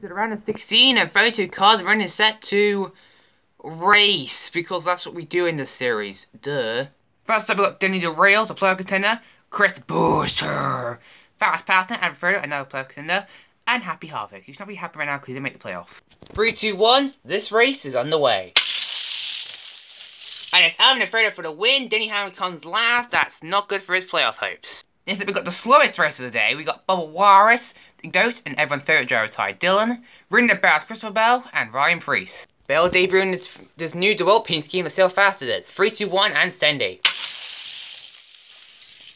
At around of 16 and 32 cars are running set to race because that's what we do in this series. Duh. First up, we got Denny DeRails, a player contender. Chris Buescher, Fast Partner, and Frodo, another player contender. And Happy Harvick. He's not really happy right now because he didn't make the playoffs. 3, 2, 1. This race is underway. And it's Alvin Frodo for the win. Denny Hamlin comes last. That's not good for his playoff hopes. Next up, we got the slowest race of the day. We got Bubba Wallace, the GOAT, and everyone's favourite driver, Ty Dillon. Ring the Barrels, Christopher Bell, and Ryan Preece. Bell debuting this, this new DeWalt paint scheme to see how fast it is. 3, 2, 1, and Sendy.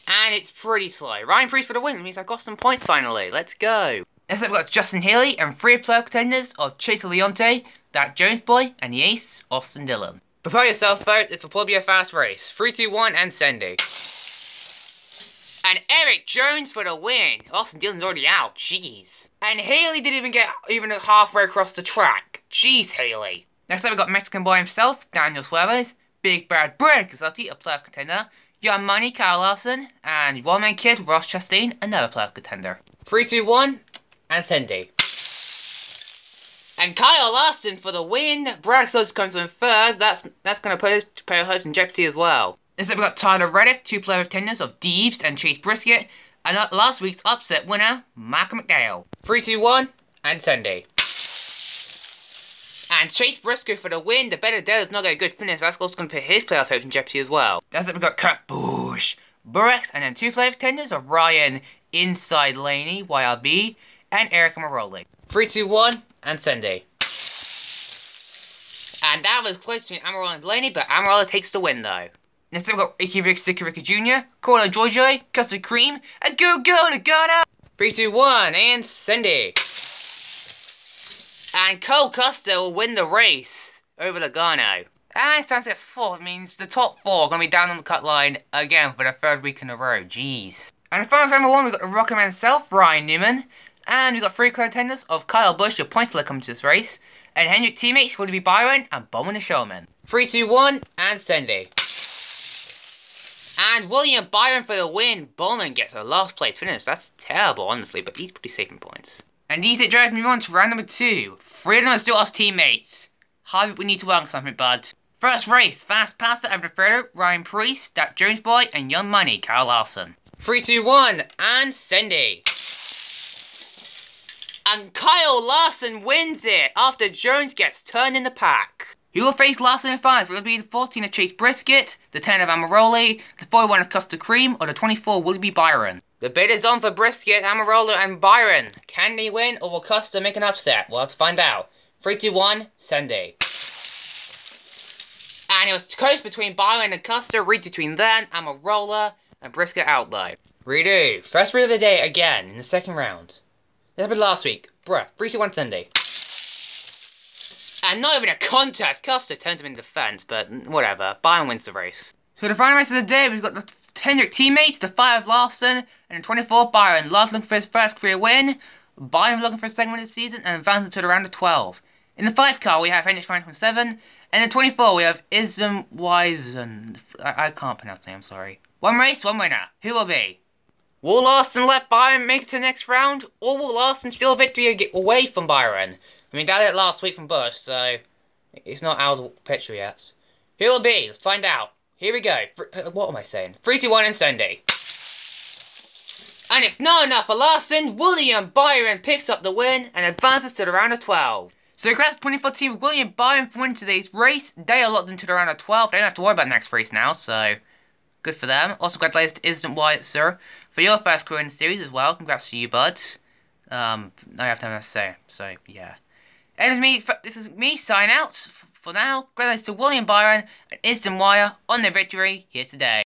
And it's pretty slow. Ryan Preece for the win. Means I got some points finally. Let's go. Next up, we've got Justin Haley and three player contenders of Chase Leonte, that Jones boy, and the ace, Austin Dillon. Prepare yourself, folks. This will probably be a fast race. 3, 2, 1, and Sendy. And Erik Jones for the win. Austin Dillon's already out. Jeez. And Haley didn't even get even halfway across the track. Jeez, Haley. Next up, we got Mexican boy himself, Daniel Suarez. Big Brad Bird, Keselowski, a playoff contender. Young Money, Kyle Larson. And One Man Kid, Ross Chastain, another playoff contender. 3, 2, 1, and Sendy. And Kyle Larson for the win. Brad comes in third. That's that's going to put his hopes in jeopardy as well. Next up, we got Tyler Reddick, two player contenders of Deebs and Chase Brisket, and last week's upset winner, Malcolm McDowell. 3 2 1 and Sunday. And Chase Briscoe for the win. The better Dale is not a good finish. That's also going to put his playoff hopes in jeopardy as well. Next up, we've got Kurt Busch, Burex, and then two player contenders of Ryan Inside Laney, YRB, and Eric Maroli. 3 2 1 and Sunday. And that was close between Amarola and Blaney, but Amarola takes the win though. Next up, we've got Icky Rick, Sticky Ricky Jr., Corlo Jojo, Custard Cream, and Go Go Lagana! 3, 2, 1, and Cindy. And Cole Custer will win the race over Logano. And it stands at It means the top four are going to be down on the cut line again for the third week in a row. Jeez. And finally, number one, we've got the Rocket Man himself, Ryan Newman. And we've got three contenders of Kyle Busch, your points to come to this race. And Hendrick teammates will be Byron and Bowman the Showman. 3, 2, 1, and Cindy. And William Byron for the win. Bowman gets a last place finish. That's terrible, honestly, but he's pretty safe in points. And these it drives me on to round number two. Three of them are still us teammates. How we need to work on something, bud. First race, Fast Pastor and Fredo, Ryan Preece, that Jones Boy, and Young Money, Kyle Larson. 3, 2, 1, and Cindy. And Kyle Larson wins it after Jones gets turned in the pack. He will face Larson in 5. It will be the 14 of Chase Brisket, the 10 of Amaroli, the 41 of Custer Cream, or the 24 will be Byron. The bid is on for Brisket, Amarola, and Byron. Can they win, or will Custer make an upset? We'll have to find out. 3, 2, 1, Sunday. And it was close between Byron and Custer, read between then, Amarola, and Brisket out though. Redo. First read of the day again in the second round. That happened last week. Bruh, 3, 2, 1, Sunday. And not even a contest. Custer turns him into defense, but whatever. Byron wins the race. So the final race of the day, we've got the Hendrick teammates, the 5 Larson, and the 24 Byron. Larson looking for his first career win. Byron looking for a second win of the season, and advancing to the round of 12. In the 5 car, we have Hendrick from 7. And in 24, we have Ism Wisen. I, I can't pronounce the name, I'm sorry. One race, one winner. Who will be? Will Larson let Byron make it to the next round, or will Larson steal victory away from Byron? I mean, that it last week from Busch, so it's not out of the picture yet. Who will be? Let's find out. Here we go. Uh, what am I saying? 3, 2, 1, and Sunday. And it's not enough for Larson. William Byron picks up the win and advances to the round of 12. So congrats to 2014 with William Byron for winning today's race. They are locked into the round of 12. They don't have to worry about the next race now, so good for them. Also, congratulations to Instant Wyatt, sir, for your first career in the series as well. Congrats to you, bud. Um, I have nothing to say, so yeah. Me, this is me sign out for now. Congratulations to William Byron and Instant Wire on their victory here today.